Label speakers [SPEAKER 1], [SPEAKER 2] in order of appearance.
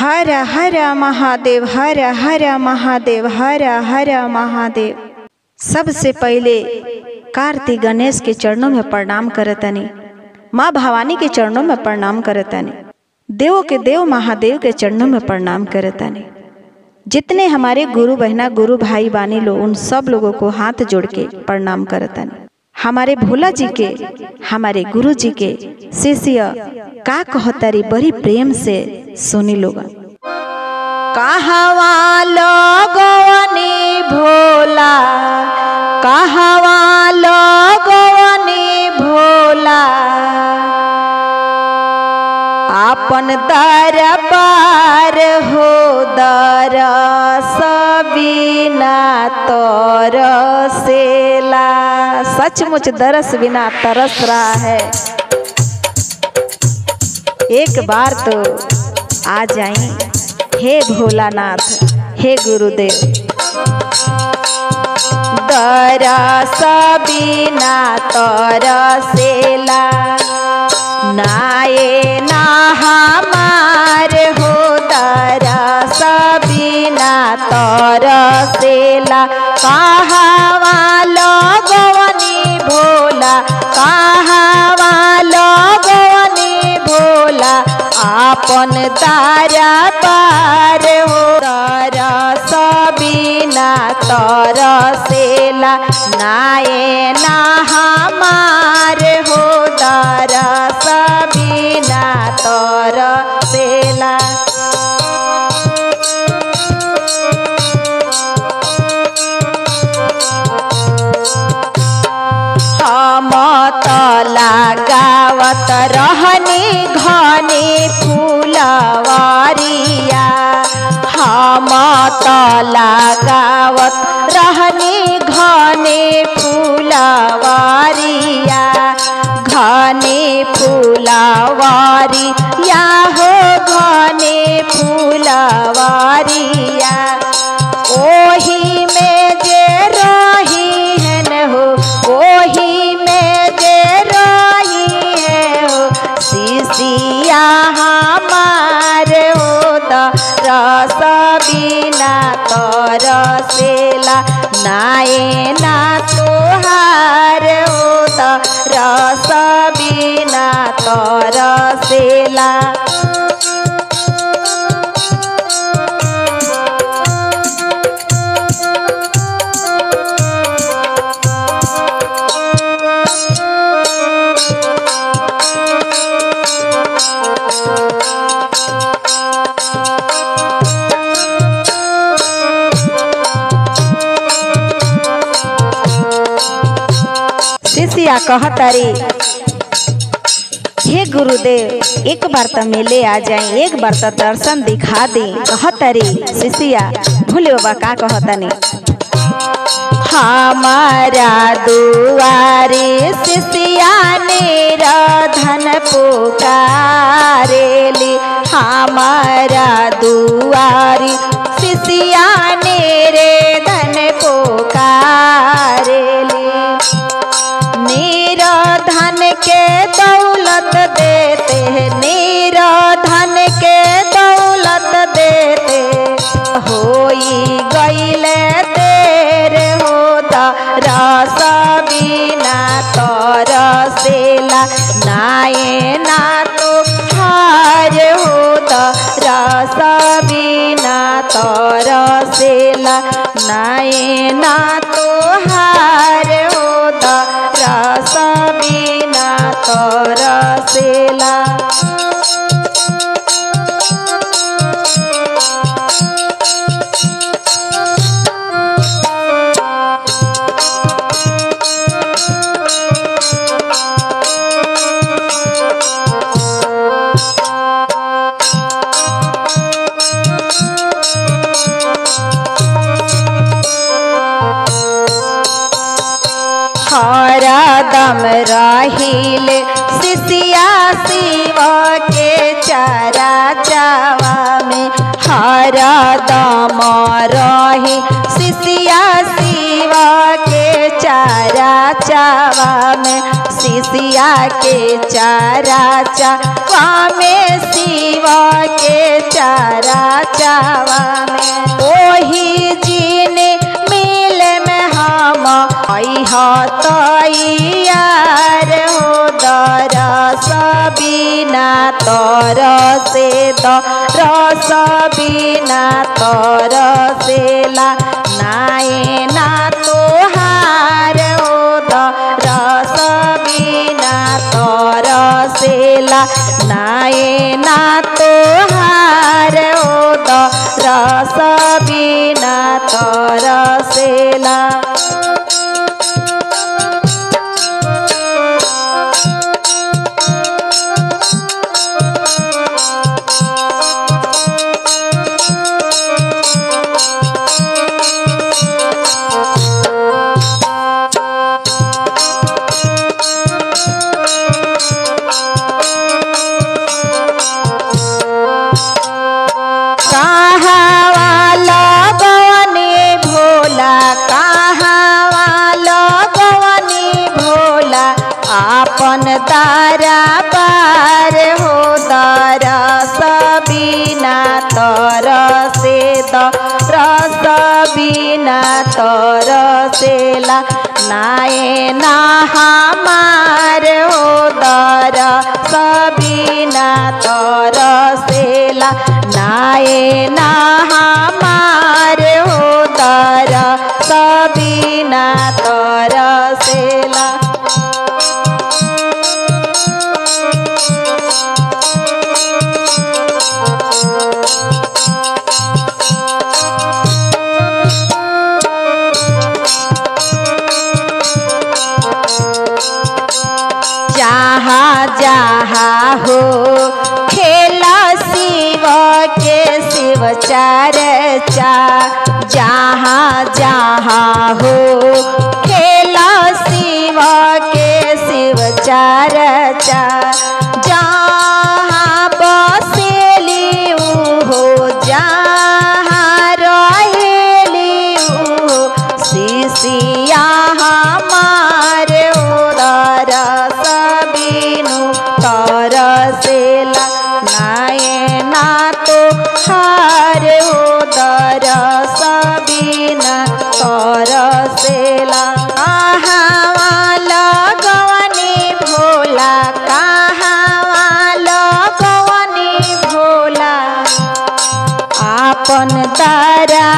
[SPEAKER 1] हर हर महादेव, हर हर महादेव, हर हर महादेव। सबसे पहले कार्तिक गणेश के चरणों में प्रणाम करतनी, माँ भवानी के चरणों में प्रणाम करतनी, देवों के देव महादेव के चरणों में प्रणाम करतनी। जितने हमारे गुरु बहना, गुरु भाई बानी लो, उन सब लोगों को हाथ जोड़ के प्रणाम करतनी। हमारे भोला जी के हमारे गुरु जी के शिष्य का कहतारी बड़ी प्रेम से सुनी लोग कहवा लगवनी भोला कहवा लगवनी भोला। आपन दरबार हो सचमुच दरस बिना तरस रहा है। एक बार तो आ जाए हे भोलानाथ, हे गुरुदेव। दरस बिना तरसेला नाये ना हमार हो दरस बिना तरसेला कहावा आपन तारा पार हो। तरस तर सेला नाए ना हमार हो। तरस बिना तरसेला लगावत रहनी घने फूलवारिया घने फूलवारिया हो नैना तरेला शिष्या कहतारी हे गुरुदेव, एक बार तो मिले आ जाए, एक बार तो दर्शन दिखा दे। कहतारी शिष्या, भोले बाबा का कहतनी हमारा दुआरे शिष्या धन पुकारेली हमारा दुआरी शिष्या रे रस बिना तरसेला नाए ना तो हार हो रस बिना तरसेला नाए ना हरा दम राहिल, सिसिया सिवा के चारा चावा में हरा दम रही, सिसिया सिवा के चारा चावा में, सिसिया के चारा चावा में, सिवा के चारा चावा में। वही जी হত ইয়ার হোদর সবিনা তর সে রস বিনা তর সেলা নাই না তোহার হোদর সবিনা তর সেলা নাই না তোহার হোদর সবিনা তর সেলা आपन तारा पार हो तारा सबीना तर से रस बिना तर सेला नाये ना हमार हो जहाँ हो। खेला शिव के शिव चर्चा। जहाँ जहाँ हो। खेला शिव के शिव चर्चा। जहाँ तरसेला नाये ना तो हार उदर सबीना तरसेला आपन तारा